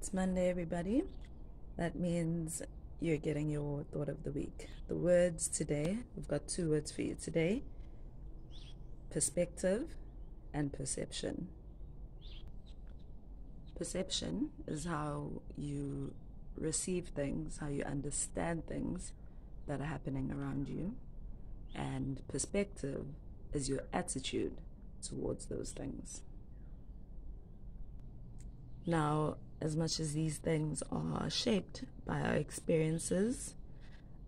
It's Monday, everybody. That means you're getting your thought of the week. The words today, we've got two words for you today perspective and perception. Perception is how you receive things, how you understand things that are happening around you. And perspective is your attitude towards those things. Now, as much as these things are shaped by our experiences,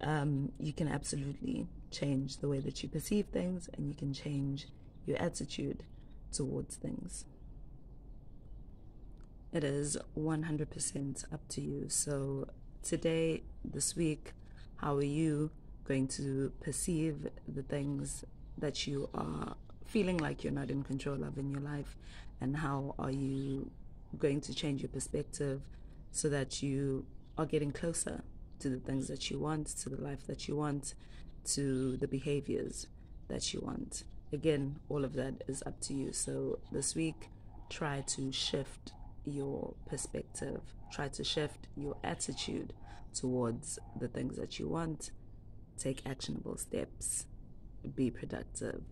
um, you can absolutely change the way that you perceive things and you can change your attitude towards things. It is 100% up to you. So, today, this week, how are you going to perceive the things that you are feeling like you're not in control of in your life? And how are you going to change your perspective so that you are getting closer to the things that you want, to the life that you want, to the behaviors that you want. Again, all of that is up to you. So this week, try to shift your perspective, try to shift your attitude towards the things that you want. Take actionable steps, be productive.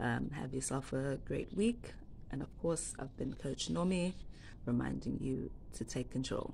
Um, have yourself a great week. And of course, I've been Coach Nomie reminding you to take control.